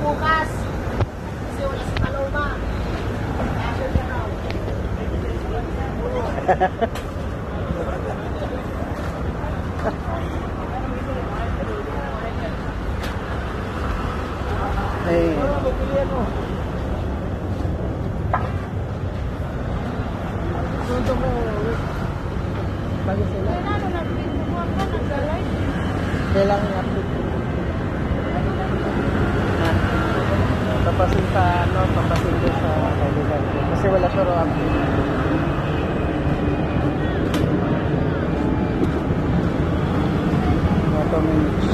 bukas. Kasi wala si Paloma. Kaya siya siya Papasin sa ano, papasin ko sa kaibigan ko. Kasi wala siya. Mga two minutes.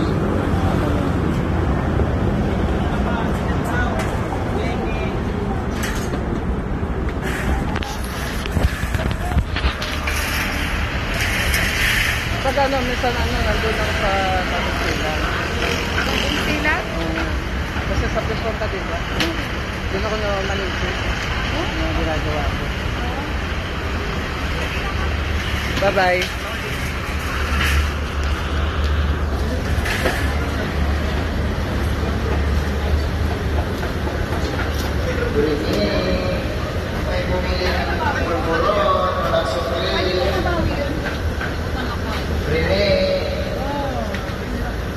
Pag ano, minsan ano, nandun ako sa Tanong Doon ako na malisip. Yung ginagawa ko. Bye-bye.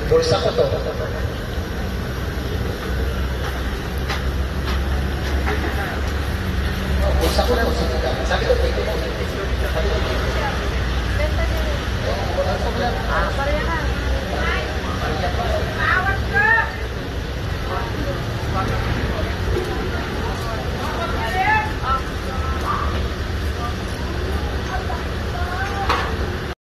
Bulsa ko to. them. I